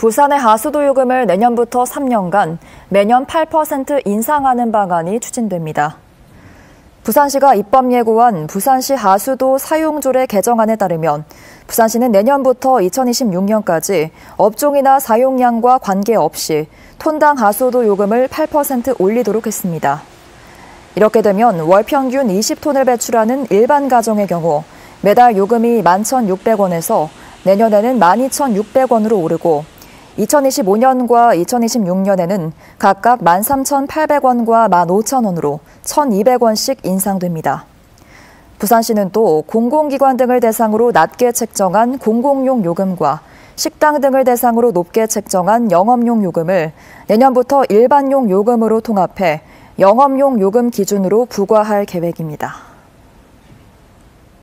부산의 하수도 요금을 내년부터 3년간 매년 8% 인상하는 방안이 추진됩니다. 부산시가 입법 예고한 부산시 하수도 사용조례 개정안에 따르면 부산시는 내년부터 2026년까지 업종이나 사용량과 관계없이 톤당 하수도 요금을 8% 올리도록 했습니다. 이렇게 되면 월 평균 20톤을 배출하는 일반 가정의 경우 매달 요금이 11,600원에서 내년에는 12,600원으로 오르고 2025년과 2026년에는 각각 13,800원과 15,000원으로 1,200원씩 인상됩니다. 부산시는 또 공공기관 등을 대상으로 낮게 책정한 공공용 요금과 식당 등을 대상으로 높게 책정한 영업용 요금을 내년부터 일반용 요금으로 통합해 영업용 요금 기준으로 부과할 계획입니다.